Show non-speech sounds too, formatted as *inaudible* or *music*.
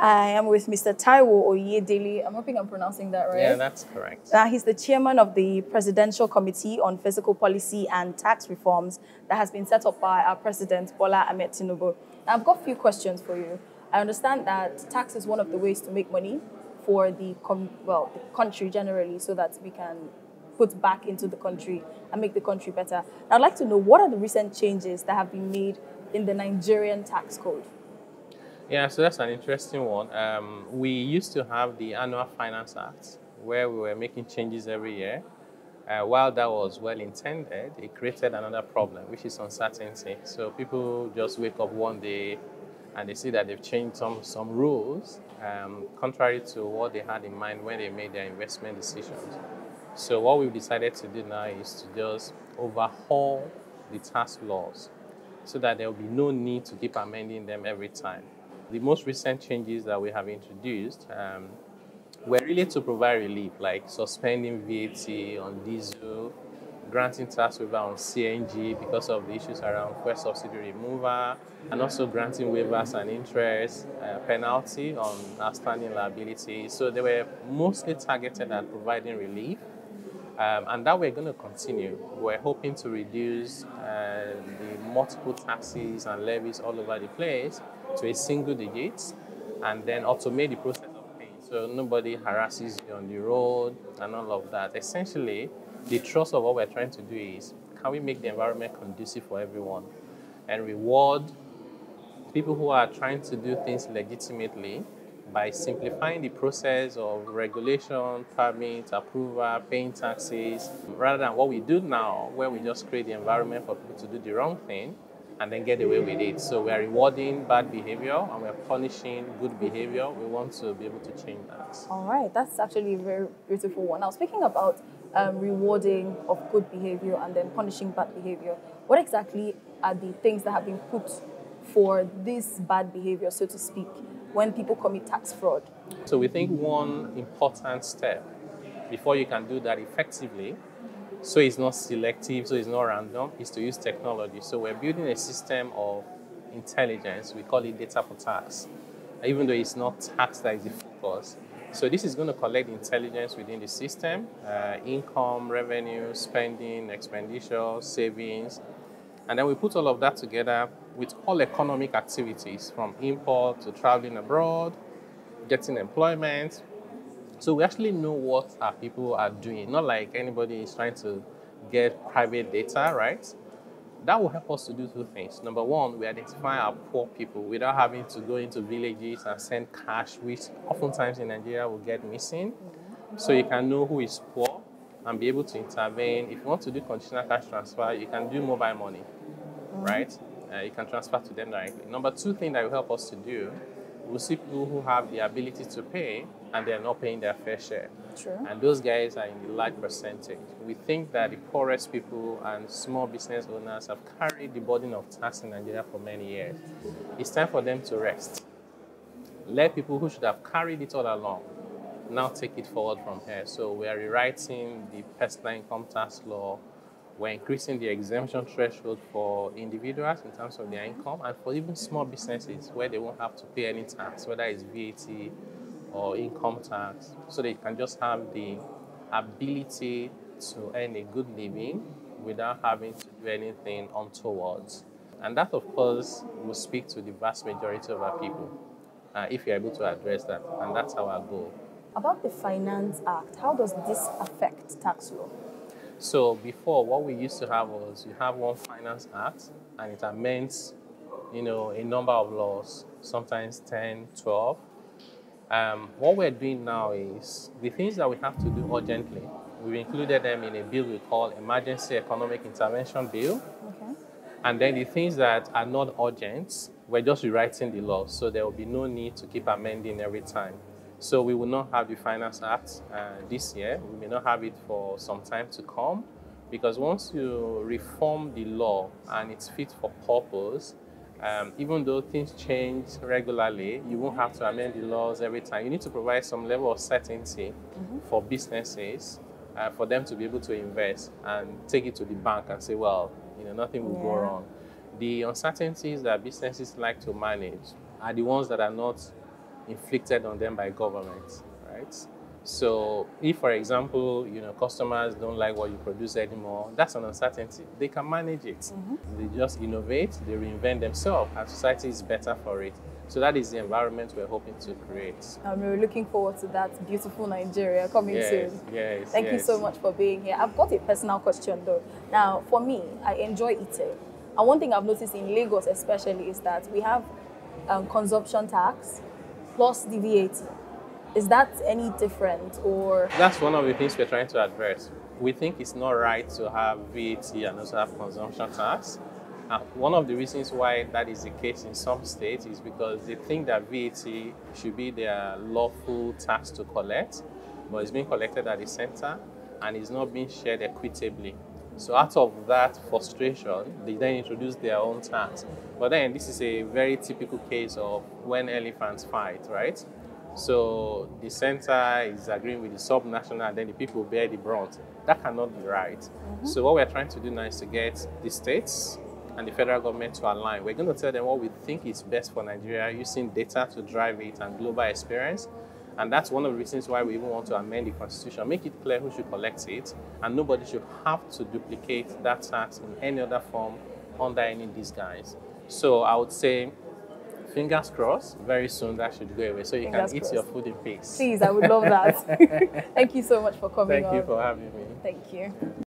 I am with Mr. Taiwo Oyedele. I'm hoping I'm pronouncing that right. Yeah, that's correct. Uh, he's the chairman of the Presidential Committee on Fiscal Policy and Tax Reforms that has been set up by our president, Bola Ahmed Tinubu. Now, I've got a few questions for you. I understand that tax is one of the ways to make money for the com- well the country generally, so that we can put back into the country and make the country better. I'd like to know what are the recent changes that have been made in the Nigerian tax code. Yeah, so that's an interesting one. Um, we used to have the Annual Finance Act, where we were making changes every year. Uh, while that was well intended, it created another problem, which is uncertainty. So people just wake up one day and they see that they've changed some, some rules, um, contrary to what they had in mind when they made their investment decisions. So what we've decided to do now is to just overhaul the tax laws so that there will be no need to keep amending them every time. The most recent changes that we have introduced um, were really to provide relief, like suspending VAT on diesel, granting tax waiver on CNG because of the issues around fuel subsidy removal, and also granting waivers and interest, uh, penalty on outstanding liabilities. So they were mostly targeted at providing relief. Um, and that we're going to continue. We're hoping to reduce uh, the multiple taxes and levies all over the place to a single digit and then automate the process of paying so nobody harasses you on the road and all of that. Essentially, the trust of what we're trying to do is can we make the environment conducive for everyone and reward people who are trying to do things legitimately by simplifying the process of regulation, permit, approval, paying taxes, rather than what we do now, where we just create the environment for people to do the wrong thing and then get away with it. So we are rewarding bad behavior and we're punishing good behavior. We want to be able to change that. All right, that's actually a very beautiful one. Now, speaking about um, rewarding of good behavior and then punishing bad behavior, what exactly are the things that have been put for this bad behavior, so to speak, when people commit tax fraud? So we think one important step before you can do that effectively so it's not selective, so it's not random, is to use technology. So we're building a system of intelligence, we call it data for tax, even though it's not tax that is the focus. So this is going to collect intelligence within the system, uh, income, revenue, spending, expenditure, savings, and then we put all of that together with all economic activities from import to traveling abroad, getting employment, so we actually know what our people are doing, not like anybody is trying to get private data, right? That will help us to do two things. Number one, we identify our poor people without having to go into villages and send cash, which oftentimes in Nigeria will get missing. So you can know who is poor and be able to intervene. If you want to do conditional cash transfer, you can do mobile money, right? Uh, you can transfer to them directly. Number two thing that will help us to do we'll see people who have the ability to pay and they're not paying their fair share. True. And those guys are in the large percentage. We think that the poorest people and small business owners have carried the burden of tax in Nigeria for many years. It's time for them to rest. Let people who should have carried it all along now take it forward from here. So we are rewriting the personal income tax law we're increasing the exemption threshold for individuals in terms of their income and for even small businesses where they won't have to pay any tax, whether it's VAT or income tax, so they can just have the ability to earn a good living without having to do anything untowards. And that, of course, will speak to the vast majority of our people uh, if you're able to address that. And that's our goal. About the Finance Act, how does this affect tax law? So before, what we used to have was you have one finance act and it amends, you know, a number of laws, sometimes 10, 12. Um, what we're doing now is the things that we have to do urgently, we've included them in a bill we call Emergency Economic Intervention Bill. Okay. And then the things that are not urgent, we're just rewriting the law, so there will be no need to keep amending every time. So we will not have the Finance Act uh, this year. We may not have it for some time to come because once you reform the law and it's fit for purpose, um, even though things change regularly, you won't have to amend the laws every time. You need to provide some level of certainty mm-hmm. for businesses uh, for them to be able to invest and take it to the bank and say, well, you know, nothing will yeah. go wrong. The uncertainties that businesses like to manage are the ones that are not inflicted on them by government, right? So if, for example, you know, customers don't like what you produce anymore, that's an uncertainty. They can manage it. Mm-hmm. They just innovate, they reinvent themselves, and society is better for it. So that is the environment we're hoping to create. And we're looking forward to that beautiful Nigeria coming yes, soon. Yes. Thank yes. you so much for being here. I've got a personal question though. Now, for me, I enjoy eating. And one thing I've noticed in Lagos especially is that we have um, consumption tax plus the VAT. Is that any different or? That's one of the things we're trying to address. We think it's not right to have VAT and also have consumption tax one of the reasons why that is the case in some states is because they think that VAT should be their lawful tax to collect, but it's being collected at the center and is not being shared equitably. So out of that frustration, they then introduce their own tax. But then this is a very typical case of when elephants fight, right? So the center is agreeing with the subnational and then the people bear the brunt. That cannot be right. Mm-hmm. So what we're trying to do now is to get the states and the federal government to align. We're going to tell them what we think is best for Nigeria using data to drive it and global experience. And that's one of the reasons why we even want to amend the constitution, make it clear who should collect it, and nobody should have to duplicate that tax in any other form under any disguise. So I would say, fingers crossed, very soon that should go away so you fingers can crossed. eat your food in peace. Please, I would love that. *laughs* Thank you so much for coming Thank on. you for having me. Thank you.